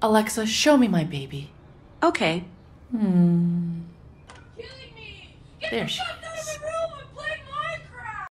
Alexa, show me my baby. Okay. Hmm. There she is.